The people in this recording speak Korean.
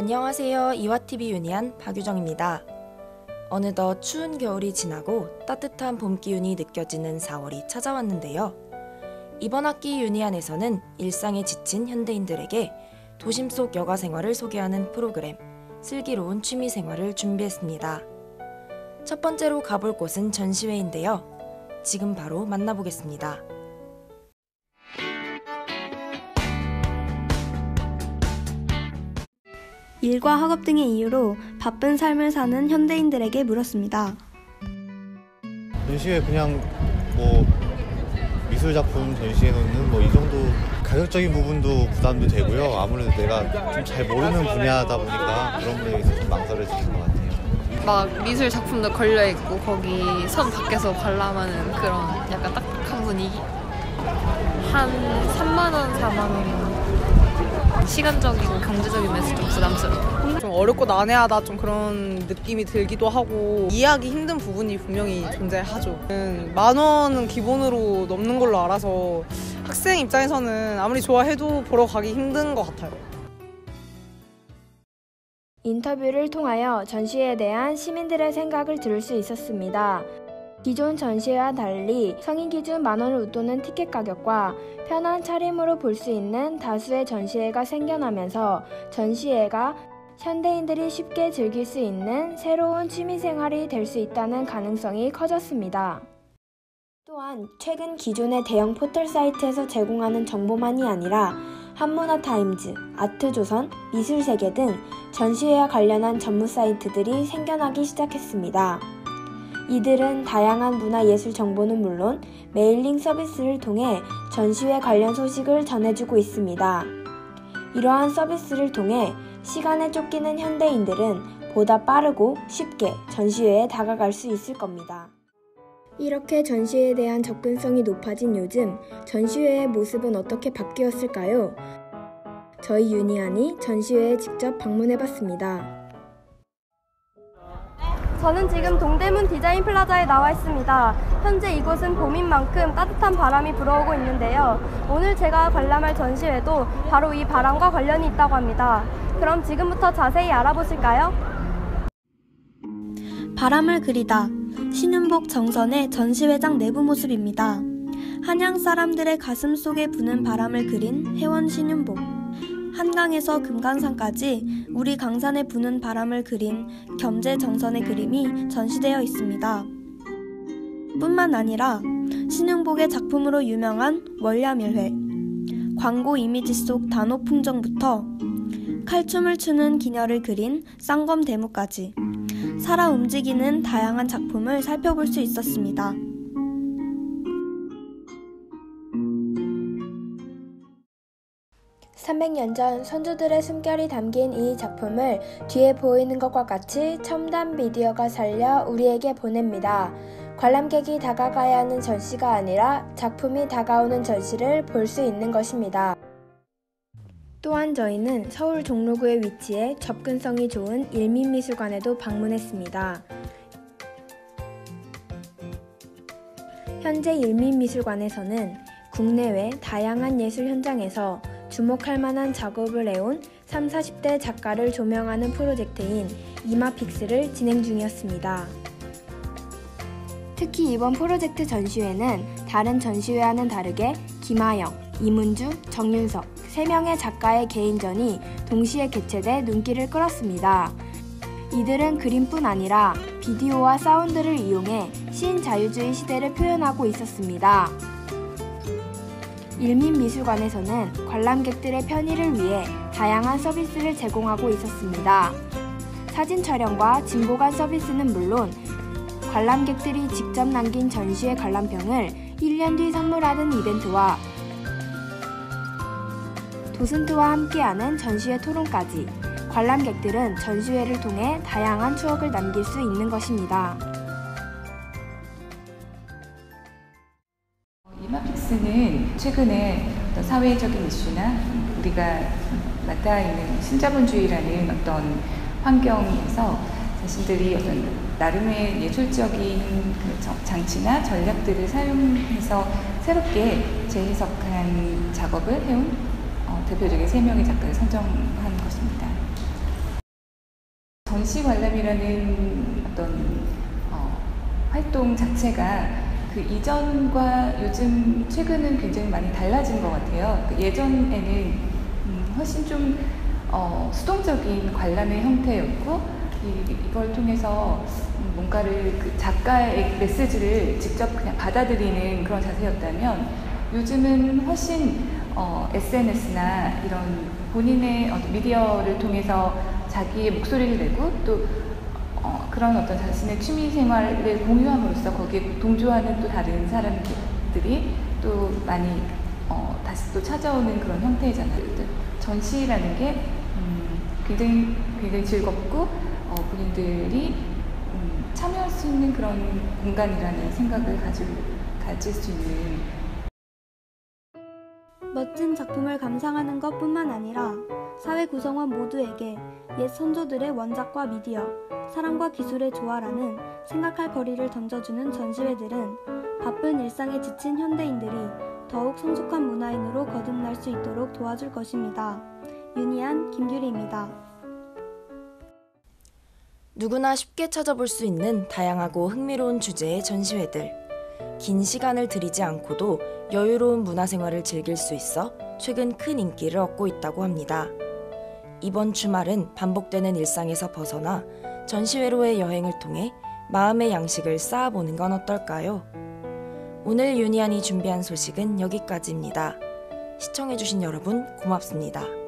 안녕하세요. 이와TV 유니한 박유정입니다. 어느덧 추운 겨울이 지나고 따뜻한 봄 기운이 느껴지는 4월이 찾아왔는데요. 이번 학기 유니안에서는 일상에 지친 현대인들에게 도심 속 여가 생활을 소개하는 프로그램 슬기로운 취미 생활을 준비했습니다. 첫 번째로 가볼 곳은 전시회인데요. 지금 바로 만나보겠습니다. 일과 학업 등의 이유로 바쁜 삶을 사는 현대인들에게 물었습니다. 전시회 그냥 뭐 미술 작품 전시해 놓는 뭐 이 정도 가격적인 부분도 부담도 되고요. 아무래도 내가 좀 잘 모르는 분야다 보니까 그런 부분에 있어서 좀 망설여지는 것 같아요. 막 미술 작품도 걸려 있고 거기 선 밖에서 관람하는 그런 약간 딱딱한 분위기 한 3만 원, 4만 원 시간적이고 경제적인 면에서 좀 부담스러워. 좀 어렵고 난해하다 좀 그런 느낌이 들기도 하고 이해하기 힘든 부분이 분명히 존재하죠. 음, 만 원은 기본으로 넘는 걸로 알아서 학생 입장에서는 아무리 좋아해도 보러 가기 힘든 것 같아요. 인터뷰를 통하여 전시회에 대한 시민들의 생각을 들을 수 있었습니다. 기존 전시회와 달리 성인 기준 만 원을 웃도는 티켓 가격과 편한 차림으로 볼 수 있는 다수의 전시회가 생겨나면서 전시회가 현대인들이 쉽게 즐길 수 있는 새로운 취미 생활이 될 수 있다는 가능성이 커졌습니다. 또한 최근 기존의 대형 포털 사이트에서 제공하는 정보만이 아니라 한문화타임즈, 아트조선, 미술세계 등 전시회와 관련한 전문 사이트들이 생겨나기 시작했습니다. 이들은 다양한 문화예술 정보는 물론 메일링 서비스를 통해 전시회 관련 소식을 전해주고 있습니다. 이러한 서비스를 통해 시간에 쫓기는 현대인들은 보다 빠르고 쉽게 전시회에 다가갈 수 있을 겁니다. 이렇게 전시회에 대한 접근성이 높아진 요즘 전시회의 모습은 어떻게 바뀌었을까요? 저희 유니안이 전시회에 직접 방문해봤습니다. 저는 지금 동대문 디자인 플라자에 나와 있습니다. 현재 이곳은 봄인 만큼 따뜻한 바람이 불어오고 있는데요. 오늘 제가 관람할 전시회도 바로 이 바람과 관련이 있다고 합니다. 그럼 지금부터 자세히 알아보실까요? 바람을 그리다. 신윤복 정선의 전시회장 내부 모습입니다. 한양 사람들의 가슴 속에 부는 바람을 그린 혜원 신윤복. 한강에서 금강산까지 우리 강산에 부는 바람을 그린 겸재 정선의 그림이 전시되어 있습니다. 뿐만 아니라 신윤복의 작품으로 유명한 월야밀회, 광고 이미지 속 단호 풍정부터 칼춤을 추는 기녀를 그린 쌍검 대무까지 살아 움직이는 다양한 작품을 살펴볼 수 있었습니다. (300년) 전 선조들의 숨결이 담긴 이 작품을 뒤에 보이는 것과 같이 첨단 미디어가 살려 우리에게 보냅니다. 관람객이 다가가야 하는 전시가 아니라 작품이 다가오는 전시를 볼 수 있는 것입니다. 또한 저희는 서울 종로구에 위치해 접근성이 좋은 일민미술관에도 방문했습니다. 현재 일민미술관에서는 국내외 다양한 예술 현장에서 주목할 만한 작업을 해온 3, 40대 작가를 조명하는 프로젝트인 이마픽스를 진행 중이었습니다. 특히 이번 프로젝트 전시회는 다른 전시회와는 다르게 김하영, 이문주, 정윤석, 3명의 작가의 개인전이 동시에 개최돼 눈길을 끌었습니다. 이들은 그림뿐 아니라 비디오와 사운드를 이용해 신자유주의 시대를 표현하고 있었습니다. 일민미술관에서는 관람객들의 편의를 위해 다양한 서비스를 제공하고 있었습니다. 사진 촬영과 진보관 서비스는 물론 관람객들이 직접 남긴 전시회 관람평을 1년 뒤 선물하는 이벤트와 도슨트와 함께하는 전시회 토론까지 관람객들은 전시회를 통해 다양한 추억을 남길 수 있는 것입니다. 이마픽스는 최근에 어떤 사회적인 이슈나 우리가 맞닿아 있는 신자본주의라는 어떤 환경에서 자신들이 어떤 나름의 예술적인 그 장치나 전략들을 사용해서 새롭게 재해석한 작업을 해온 어, 대표적인 세 명의 작가를 선정한 것입니다. 전시 관람이라는 어떤 어, 활동 자체가 그 이전과 요즘 최근은 굉장히 많이 달라진 것 같아요. 그 예전에는 음, 훨씬 좀 어, 수동적인 관람의 형태였고 이, 이걸 통해서 음, 뭔가를 그 작가의 메시지를 직접 그냥 받아들이는 그런 자세였다면 요즘은 훨씬 어, SNS나 이런 본인의 미디어를 통해서 자기의 목소리를 내고 또 어, 그런 어떤 자신의 취미 생활을 공유함으로써 거기에 동조하는 또 다른 사람들이 또 많이 어, 다시 또 찾아오는 그런 형태잖아요. 전시라는 게 음, 굉장히 굉장히 즐겁고 어, 본인들이 음, 참여할 수 있는 그런 공간이라는 생각을 가질 가질 수 있는 멋진 작품을 감상하는 것 뿐만 아니라 사회 구성원 모두에게 옛 선조들의 원작과 미디어, 사람과 기술의 조화라는 생각할 거리를 던져주는 전시회들은 바쁜 일상에 지친 현대인들이 더욱 성숙한 문화인으로 거듭날 수 있도록 도와줄 것입니다. 윤희안, 김규리입니다. 누구나 쉽게 찾아볼 수 있는 다양하고 흥미로운 주제의 전시회들. 긴 시간을 들이지 않고도 여유로운 문화생활을 즐길 수 있어 최근 큰 인기를 얻고 있다고 합니다. 이번 주말은 반복되는 일상에서 벗어나 전시회로의 여행을 통해 마음의 양식을 쌓아보는 건 어떨까요? 오늘 유니안이 준비한 소식은 여기까지입니다. 시청해주신 여러분 고맙습니다.